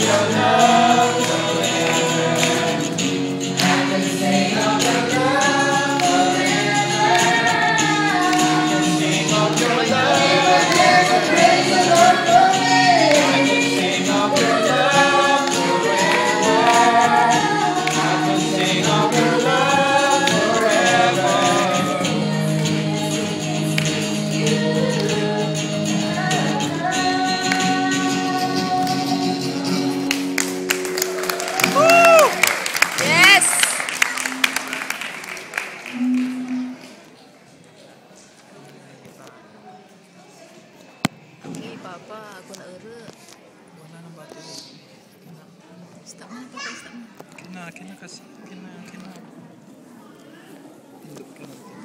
your love. Papa, aku nak erek mana nombor tu. Stop mana papa stop mana kena kena kasih. kena kena. Tunduk kena, kena.